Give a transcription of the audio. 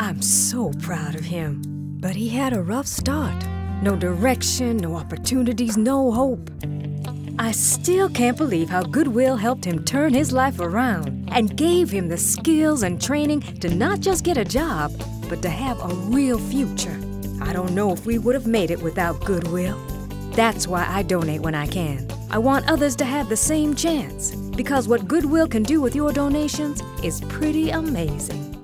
I'm so proud of him. But he had a rough start. No direction, no opportunities, no hope. I still can't believe how Goodwill helped him turn his life around and gave him the skills and training to not just get a job, but to have a real future. I don't know if we would have made it without Goodwill. That's why I donate when I can. I want others to have the same chance because what Goodwill can do with your donations is pretty amazing.